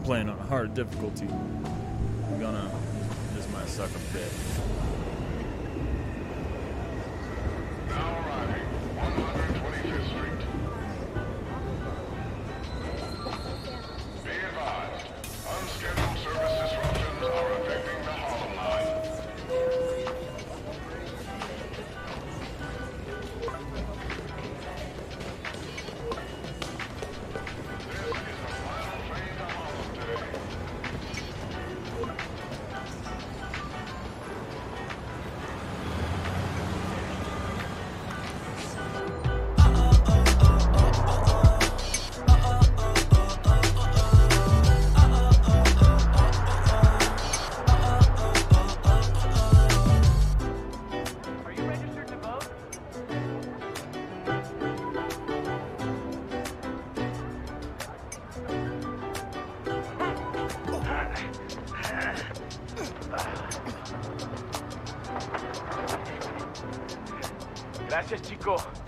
I'm playing on hard difficulty. I'm gonna. This might suck a bit.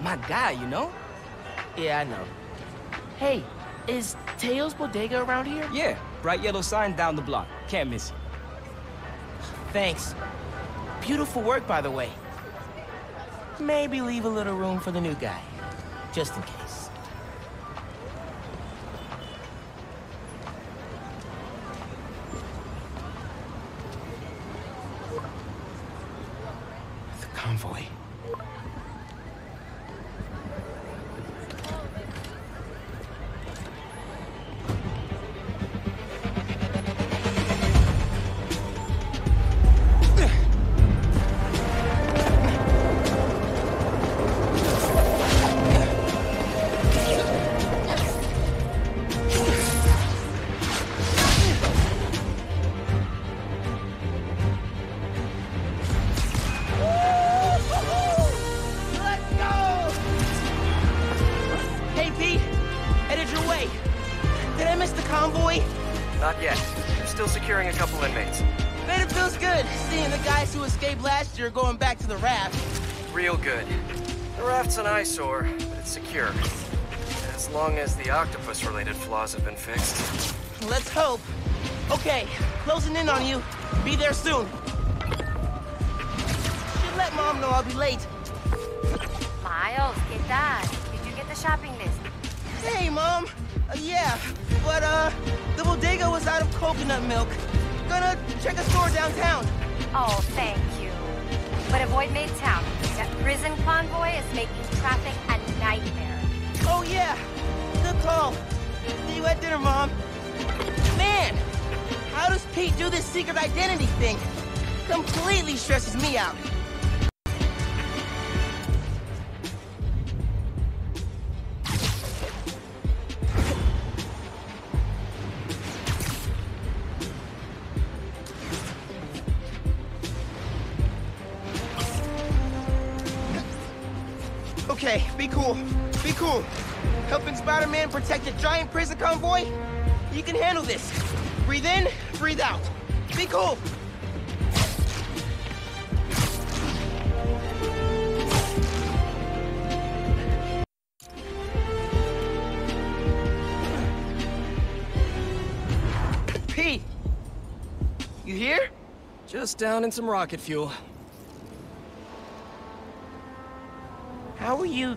my guy, you know? Yeah, I know. Hey, is Teo's Bodega around here? Yeah, bright yellow sign down the block. Can't miss it. Thanks. Beautiful work, by the way. Maybe leave a little room for the new guy, just in case. Convoy? Not yet. We're still securing a couple inmates. Man, it feels good seeing the guys who escaped last year going back to the raft. Real good. The raft's an eyesore, but it's secure. As long as the octopus-related flaws have been fixed. Let's hope. Okay, closing in on you. Be there soon. Should let mom know I'll be late. Miles, ¿qué tal? Did you get the shopping list? Hey, mom. Uh, yeah, but uh, the bodega was out of coconut milk. Gonna check a store downtown. Oh, thank you. But avoid Midtown. That prison convoy is making traffic a nightmare. Oh yeah, good call. See you at dinner, mom. Man, how does Pete do this secret identity thing? Completely stresses me out. Spider-Man protect a giant prison convoy? You can handle this. Breathe in, breathe out. Be cool. Pete! You here? Just down in some rocket fuel. How are you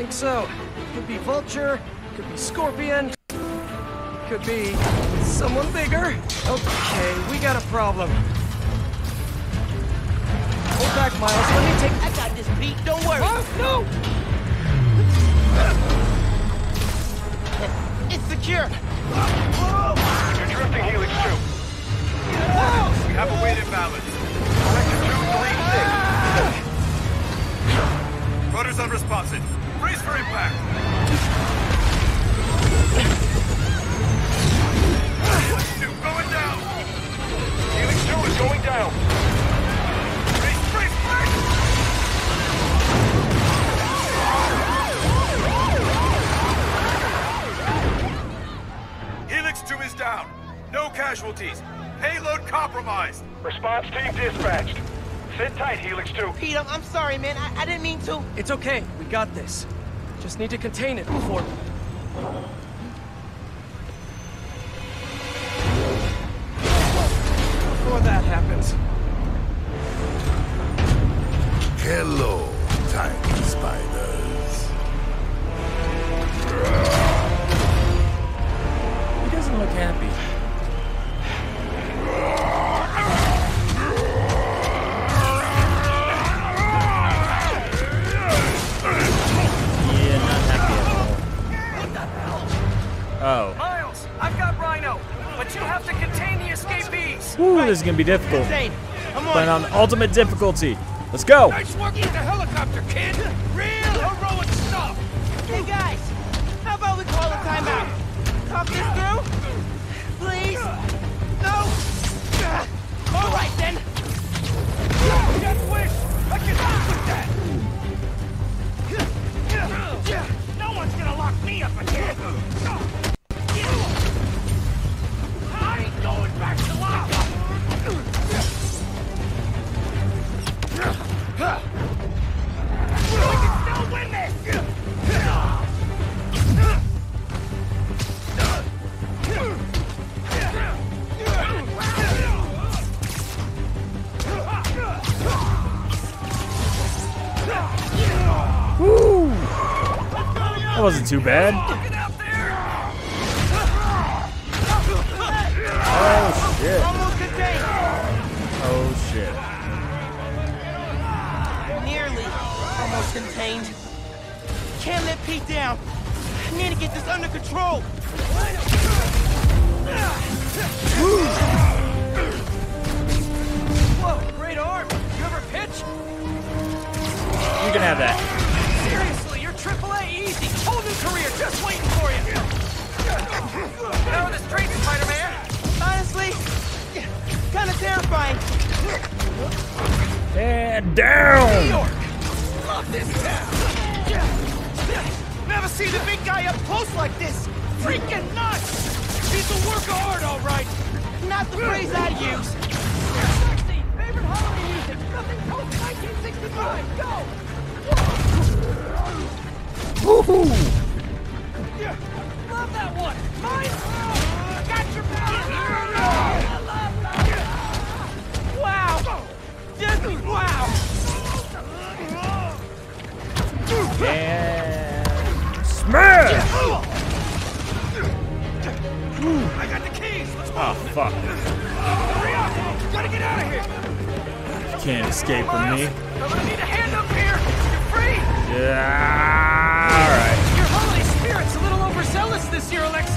Think so. Could be Vulture, could be Scorpion. could be someone bigger. Okay, we got a problem. Hold back, Miles. Let me take. I got this, Pete. Don't worry. Huh? No! It's secure. You're drifting Helix 2. We have a weight imbalance. Rudder's I'm, sorry, man. I, I didn't mean to. It's okay. We got this. Just need to contain it. Before be difficult. I'm on. Ultimate difficulty. Let's go. Nice work with the helicopter, kid. Real heroic stuff. Hey, guys. How about we call a timeout? Talk this through? Please? No? All right, then. Death wish. I can live with that. No one's gonna lock me up again. Too bad. Get out there. Oh shit. Almost contained. Oh shit. Nearly. Almost contained. Can't let Pete down. I need to get this under control. Whoa, great arm. You ever pitch? You can have that. Career just waiting for you. How are the streets, Spider-Man? Honestly, kind of terrifying. And down. New York. Love this town. Never seen the big guy up close like this. Freaking nuts. He's a work of art, all right. Not the phrase I use. Sexy. Favorite Halloween music. Nothing post 1965. Go. Yeah, Love that one. Mine. Got your back. Wow. Just wow. And smash. I got the keys. Let's Oh fuck. hurry up. Gotta get out of here. Can't escape from me. I'm gonna need a hand up here. You're free. Yeah. This year, Alexa.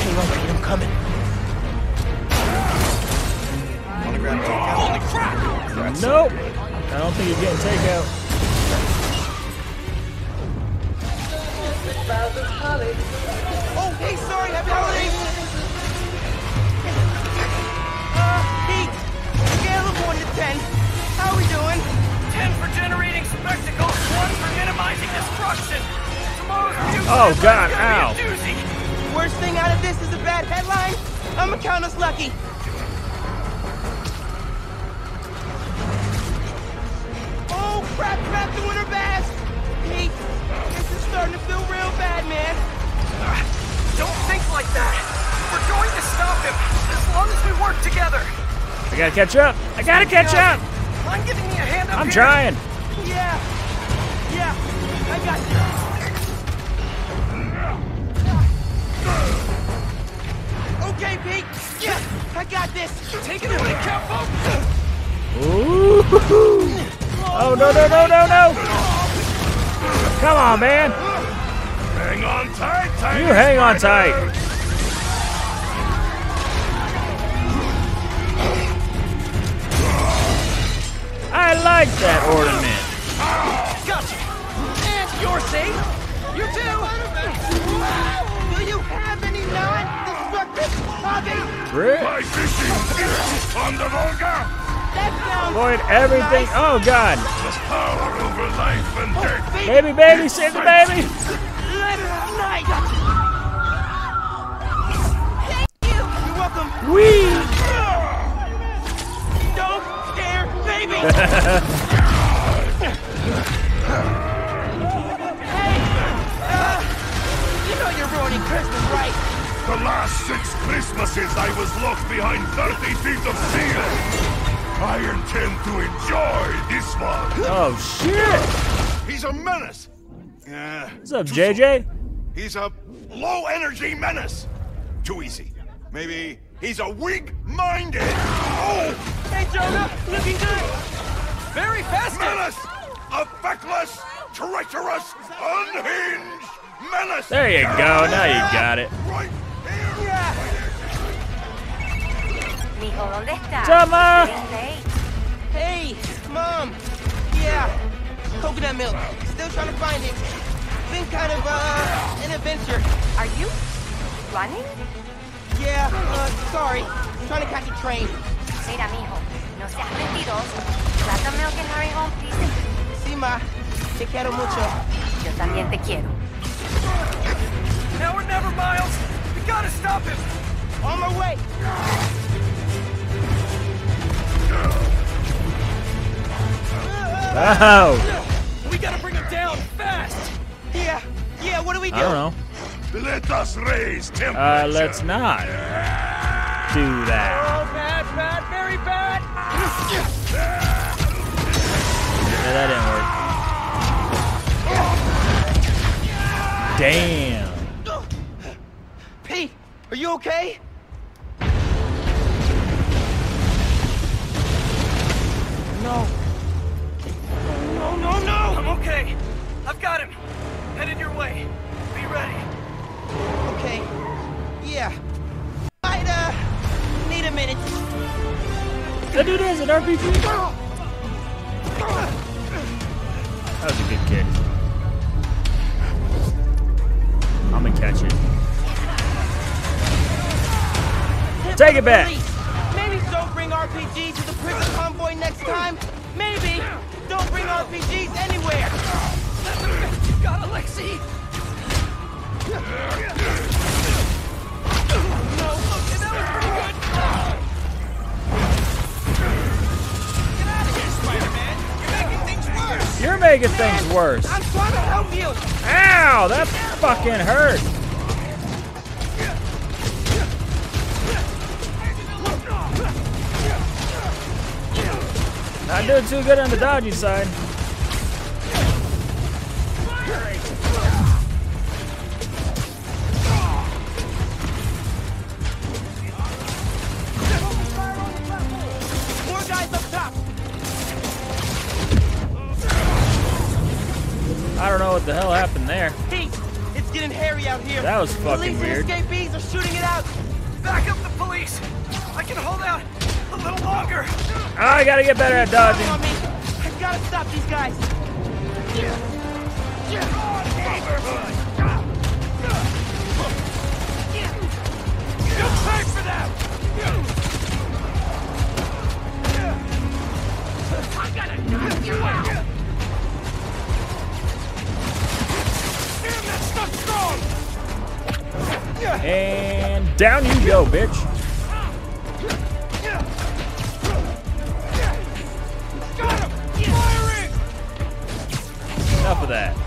Hang on, Pete. I'm coming. Holy crap! Nope. I don't think you're getting takeout. Oh, God, gonna ow. be a doozy. Worst thing out of this is a bad headline. I'ma count us lucky. Oh, crap, crap, doing her best. Pete, this is starting to feel real bad, man. Don't think like that. We're going to stop him as long as we work together. I gotta catch up. I gotta catch up. I'm giving you a hand up I'm here. trying. This. Take it away, Ooh. Oh no no no no no! Come on, man. Hang on tight, tight. You hang on tight. I like that ornament. Hobbies? Rick, Fly fishing on the Volga. That sounds avoid everything. nice. Oh God, The power over life and oh, death. baby, baby, save the baby. That's nice. Thank you. You're welcome. Wee. Don't scare baby. The last six Christmases I was locked behind 30 feet of steel. I intend to enjoy this one. Oh shit. He's a menace. Yeah. What's up, JJ? He's a low energy menace. Too easy. Maybe he's a weak-minded. Oh, Hey, Jonah, looking good. Very festive. menace! A feckless, treacherous, unhinged menace. There you go. Now you got it. Right Mijo, ¿dónde estás? What's up, Ma? Getting late. Hey, mom. Yeah, coconut milk. Still trying to find it. Been kind of uh an adventure. Are you running? Yeah, uh, sorry. Trying to catch a train. Mira, mijo, no seas mentiroso. Trata milk and hurry home, please. Sí, ma. Te quiero mucho. Yo también te quiero. Now or never, Miles. We gotta stop him. On my way. Oh, We gotta bring him down fast. Yeah, yeah. What do we do? I don't know. Let us raise temperature. Uh, let's not do that. Oh, bad, bad, very bad. Yeah, that didn't work. Damn. Pete, are you okay? No. Okay. I've got him. Headed your way. Be ready. Okay. Yeah. I'd, uh, need a minute. That dude has an RPG. That was a good kick. I'm gonna catch it. Take it back. Maybe don't bring RPG to the prison convoy next time. Maybe don't bring RPGs anywhere. You got Alexei. No, okay, that was pretty good. Get out of here, Spider-Man. You're making things worse. You're making things worse. I'm trying to help you. Ow, that fucking hurt. Not doing too good on the dodgy side. More guys up top. I don't know what the hell happened there. Pete, it's getting hairy out here. That was fucking Police weird. and escapees are shooting it out. Back up the police. I can hold out a little longer. Oh, I gotta get better at dodging. I gotta stop these guys. You'll pay for that. I gotta knock you out. Damn, strong. And down you go, bitch. Enough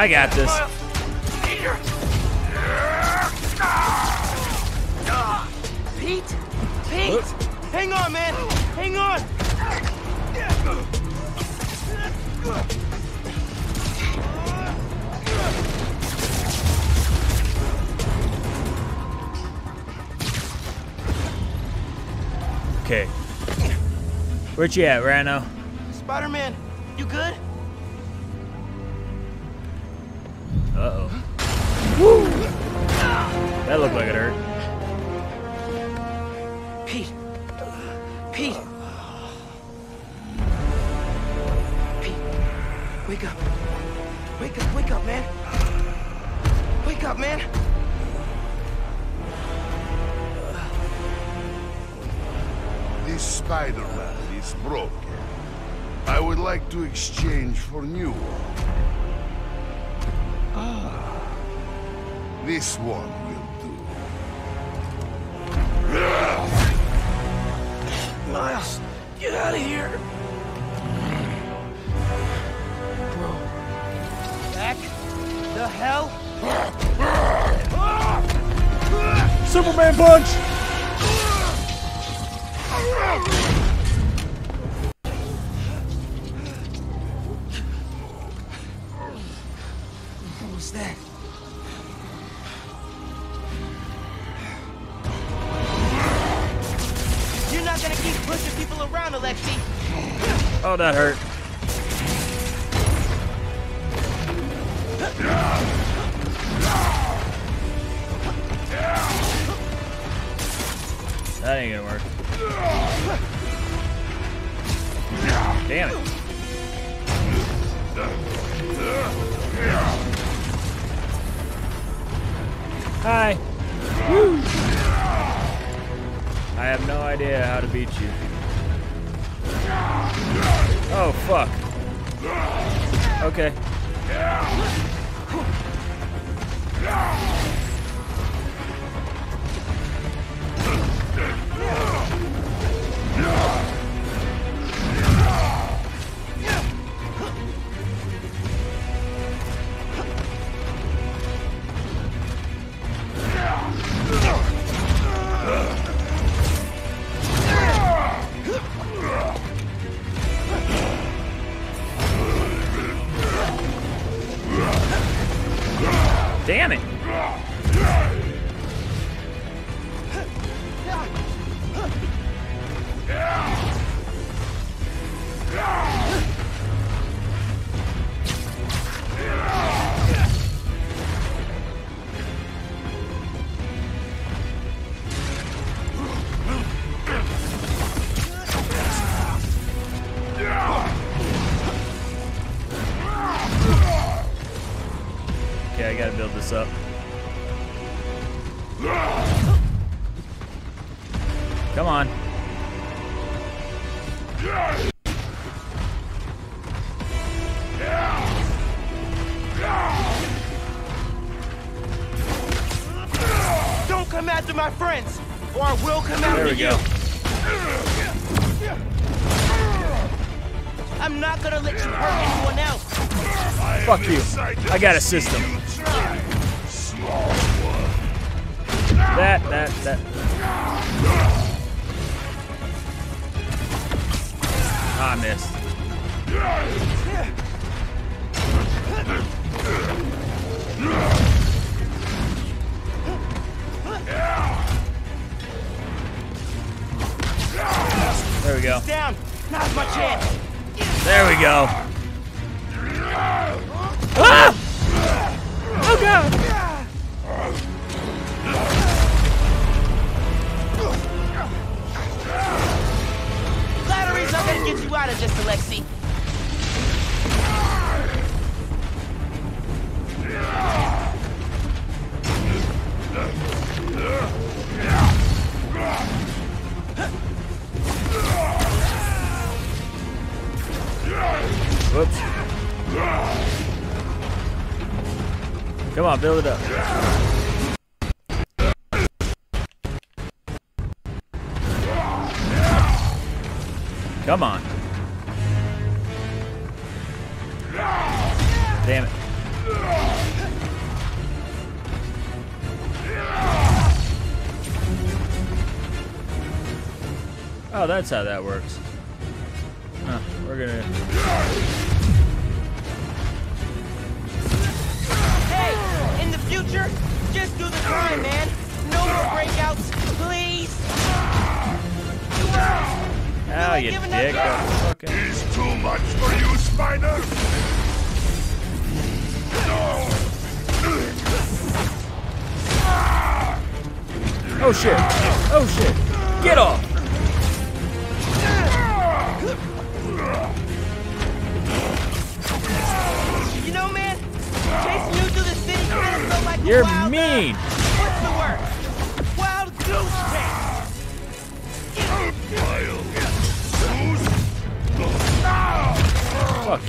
I got this. Pete! Pete! Hang on, man! Hang on! Okay. Where'd you at, Rhino? Uh-oh. That looked like it hurt. Pete! Pete! Pete! Wake up! Wake up, wake up, man! Wake up, man! This Spider-Man is broken. I would like to exchange for new one. This one will do. Miles, get out of here! Bro. Back the hell? Superman punch! That ain't gonna work. Damn it. Hi. I have no idea how to beat you. Oh, fuck. Okay. This up. Come on. Don't come after my friends, or I will come after There we you! go. I'm not gonna let you hurt anyone else! Fuck you. I got a system. That, that. Ah, I missed. build it up. Come on. Damn it. Oh, that's how that works.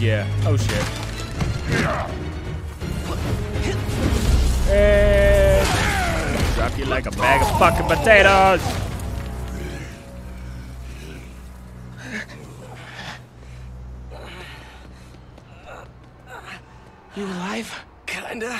Yeah. Oh shit. And drop you like a bag of fucking potatoes. You alive? Kinda.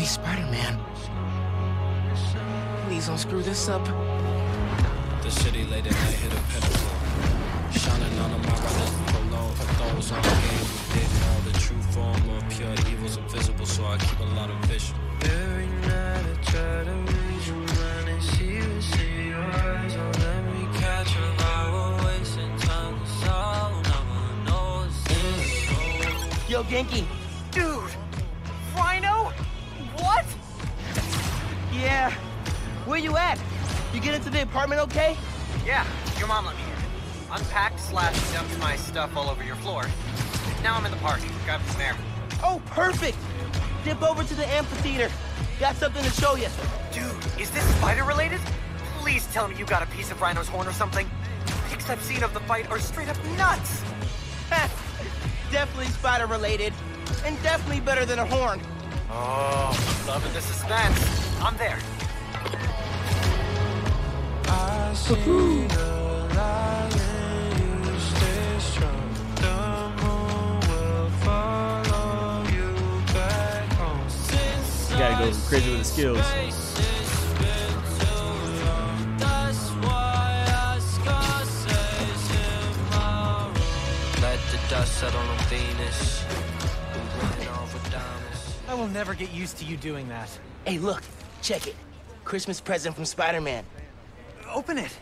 I'm New York's only Spider-Man. Please don't screw this up. The city late at night hit a pinnacle. Shining on my brothers below. Those on the game who didn't know the true form of pure evil's invisible, so I keep a lot of vision. Every night I try to read your mind and see what's in your eyes. Don't let me catch a lie. Wasting time. Cause all I wanna know is this. Yo, Ganke. Get into the apartment okay? Yeah, your mom let me in. Unpacked slash dumped my stuff all over your floor. Now I'm in the park, grabbing some air. Oh, perfect! Dip over to the amphitheater. Got something to show you. Dude, is this spider related? Please tell me you got a piece of Rhino's horn or something. Pics I've seen of the fight are straight up nuts. definitely spider related. And definitely better than a horn. Oh, I'm loving the suspense. I'm there. Gotta go crazy with the skills. Let the dust settle on Venus. We went off with diamonds. I will never get used to you doing that. Hey, look. Check it. Christmas present from Spider-Man. Open it.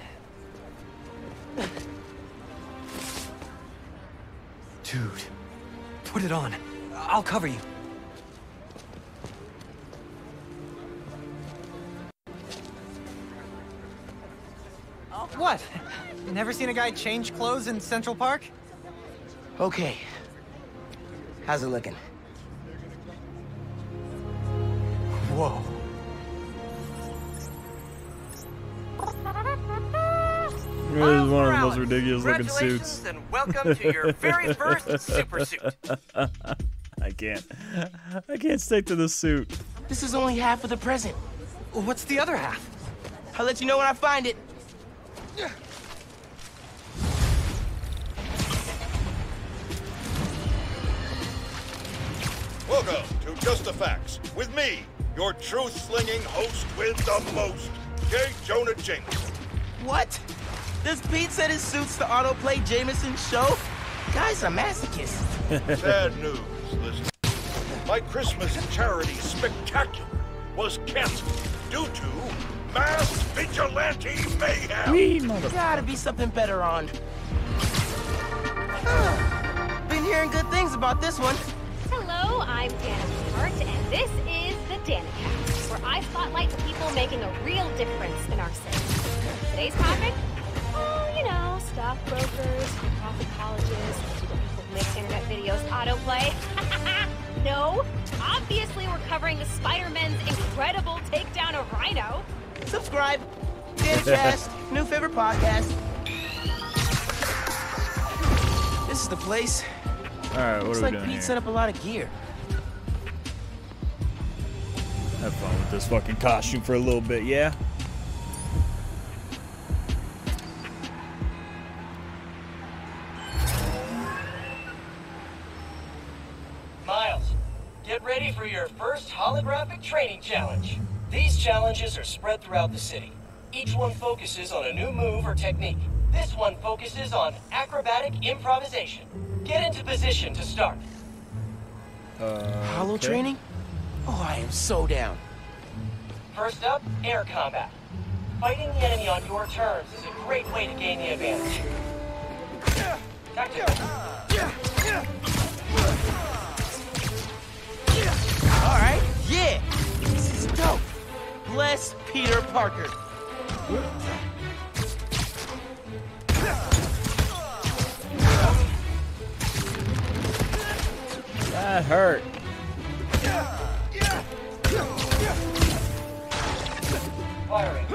Dude, put it on. I'll cover you. What? Never seen a guy change clothes in Central Park? Okay. How's it looking? Whoa. This is one of the most ridiculous looking suits. and welcome to your very first super suit. I can't. I can't stick to the suit. This is only half of the present. What's the other half? I'll let you know when I find it. Welcome to Just the Facts with me, your truth-slinging host with the most, J. Jonah Jameson. What? Does Pete set his suits to autoplay Jameson's show? Guy's a masochist. Sad news, listener. My Christmas charity spectacular was canceled due to mass vigilante mayhem. Gotta be something better on. Been hearing good things about this one. Hello, I'm Danika Hart, and this is the Danikast, where I spotlight the people making a real difference in our city. Today's topic? You know, stockbrokers, profit colleges, people who make internet videos autoplay. no, obviously we're covering the Spider-Man's incredible takedown of Rhino. Subscribe. Danikast, new favorite podcast. This is the place. Alright, what Looks are we like doing Pete here? set up a lot of gear. Have fun with this fucking costume for a little bit, yeah? These challenges are spread throughout the city. Each one focuses on a new move or technique. This one focuses on acrobatic improvisation. Get into position to start. Uh, Hollow training? Oh, I am so down. First up, air combat. Fighting the enemy on your terms is a great way to gain the advantage. Tactical. Bless Peter Parker. That hurt. Firing.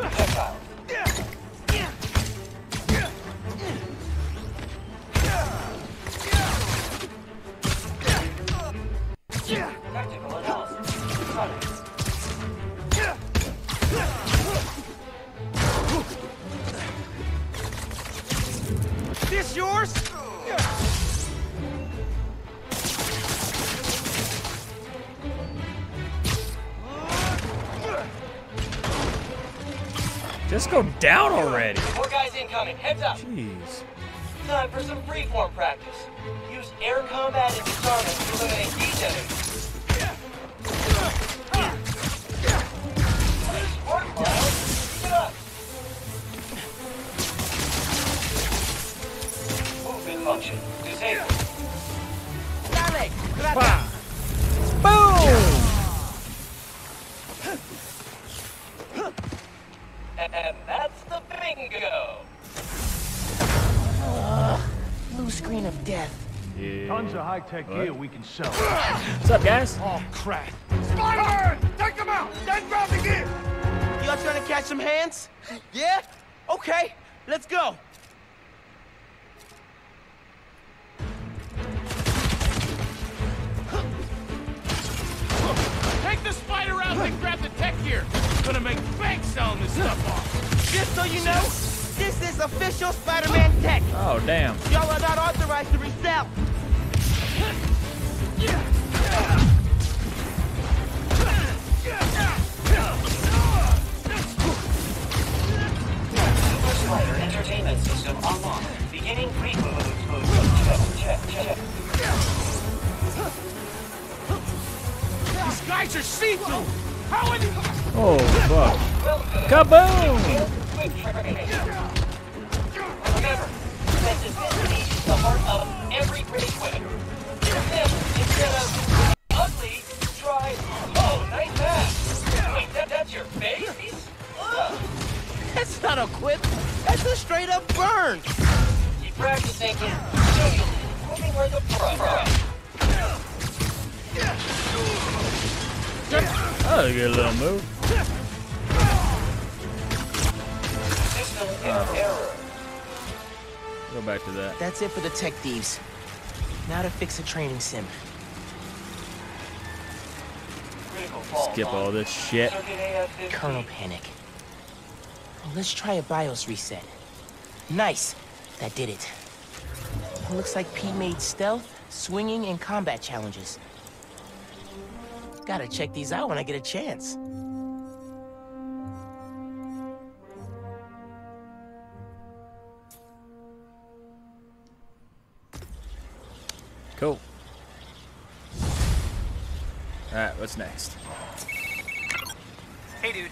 Heads up. Jeez. Time for some freeform practice. Use air combat death. Yeah. Tons of high-tech What? gear we can sell. What's up, guys? Oh, crap. Spider-Man! Take him out! Then grab the gear! Y'all trying to catch some hands? Yeah? Okay, let's go. Take the spider out and grab the tech gear. Gonna make bank selling this stuff off. Just so you know, this is official Spider-Man tech. Oh, damn. Y'all are not authorized to resell. Super Spider Entertainment System online. Beginning reboot. Check, check, check. These guys are see-through. How in Oh, fuck. Kaboom! Not a quip. That's a straight up burn. Keep practicing. Be proving pro. Oh, a good little move. Go back to that. That's it for the tech thieves. Now to fix a training sim. Skip all this shit. Kernel AF15. Kernel panic. Let's try a BIOS reset. Nice. That did it. Looks like Pete made stealth, swinging, and combat challenges. Gotta check these out when I get a chance. Cool. Alright, what's next? Hey, dude.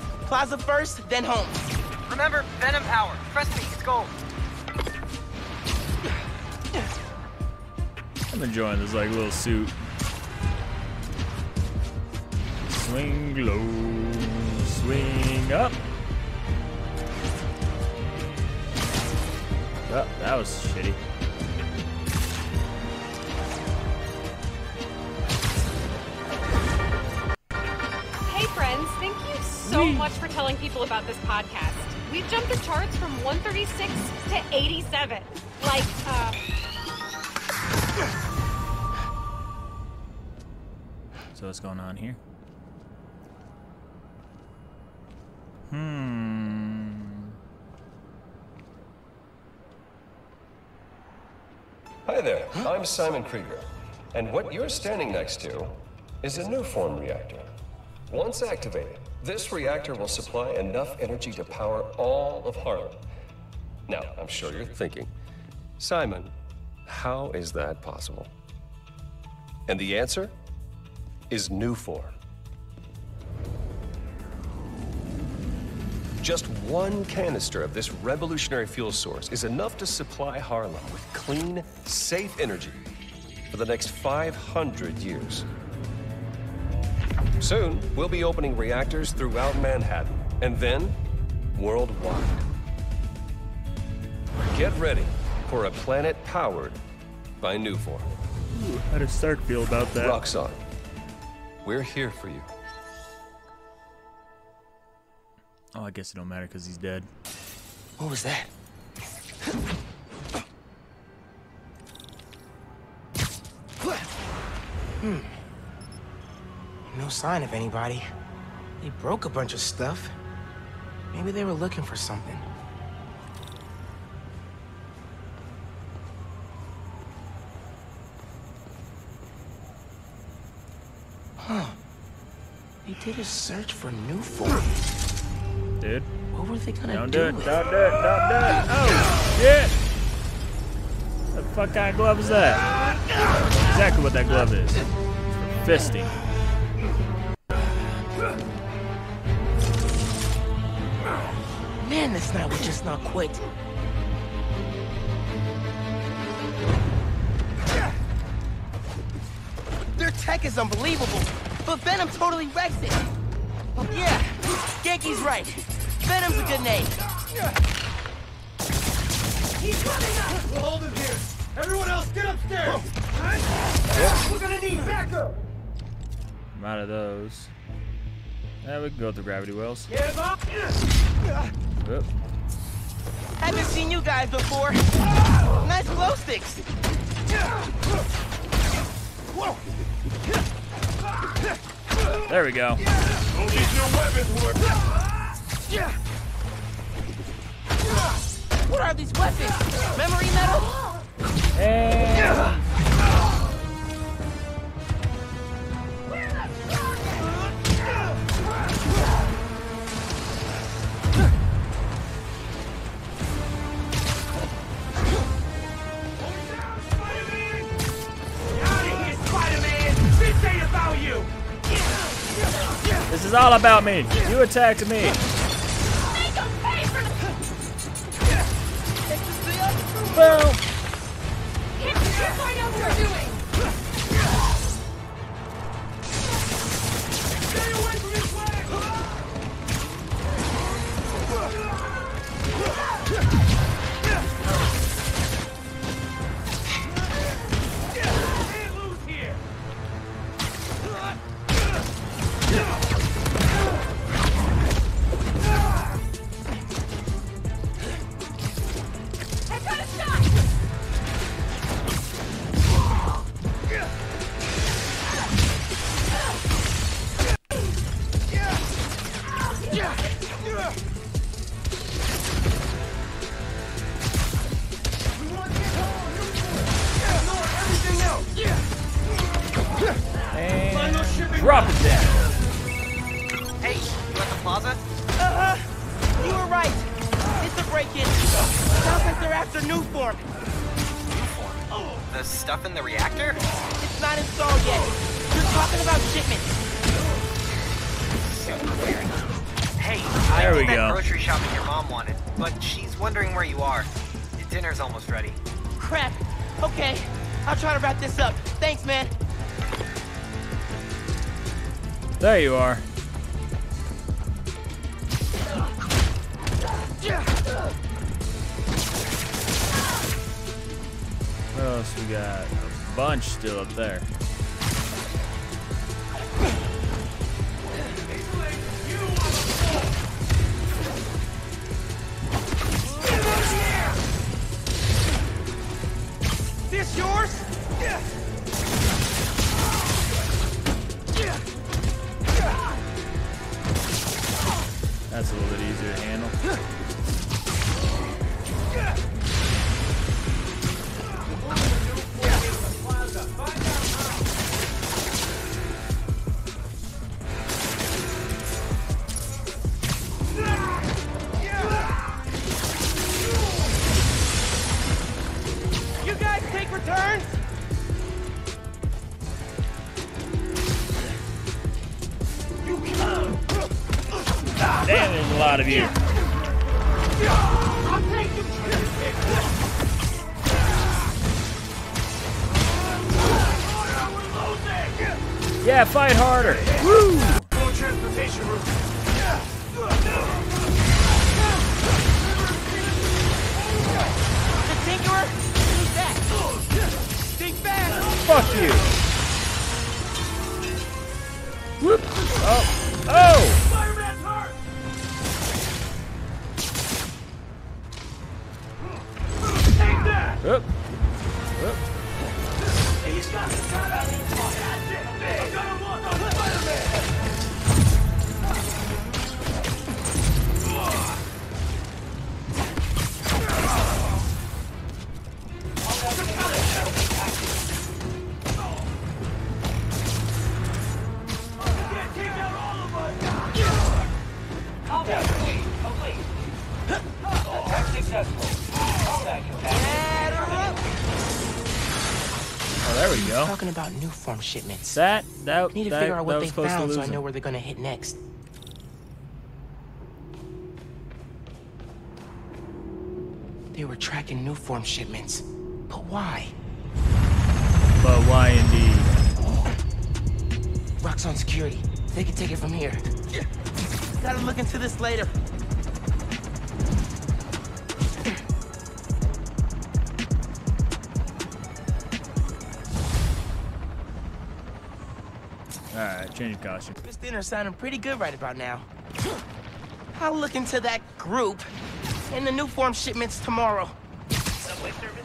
Plaza first, then home. Remember, Venom Power. Trust me, it's gold. I'm enjoying this like little suit. Swing low, swing up. Oh, that was shitty. So much for telling people about this podcast. We've jumped the charts from 136 to 87. Like, uh, So what's going on here? Hmm. Hi there, I'm Simon Krieger, and what you're standing next to is a Nuform reactor. Once activated, this reactor will supply enough energy to power all of Harlem. Now, I'm sure you're thinking, Simon, how is that possible? And the answer is Nuform. Just one canister of this revolutionary fuel source is enough to supply Harlem with clean, safe energy for the next 500 years. Soon, we'll be opening reactors throughout Manhattan, and then worldwide. Get ready for a planet powered by Nuform. Ooh, how does Stark feel about that? Roxxon, we're here for you. Oh, I guess it don't matter because he's dead. What was that? Hmm. No sign of anybody. They broke a bunch of stuff. Maybe they were looking for something. Huh. They did a search for new form. Dude. What were they gonna Don't do? do it, don't do it, don't do it. Oh, shit! What the fuck kind of glove is that? exactly what that glove is. For fisting. Man, this night will just not quit. Their tech is unbelievable, but Venom totally wrecks it. Yeah, Ganke's right. Venom's a good name. He's running up! We'll hold him here. Everyone else, get upstairs! We're gonna need backup! I'm out of those. Yeah, we can go through gravity wells. Give up! Oop. Haven't seen you guys before. Nice glow sticks. There we go. All these new weapons work. What are these weapons? Memory metal? And is all about me. You attacked me. Boom. Else we got? A bunch still up there. Fuck you. Whoop. Oh. Oh! About Nuform shipments. That that Need to that, figure out what they was close to found so I know where they're gonna hit next. They were tracking Nuform shipments. But why? But why indeed? Roxxon security. They can take it from here. Yeah. Gotta look into this later. Change of costume. This dinner's sounding pretty good right about now. I'll look into that group and the Nuform shipments tomorrow. Subway service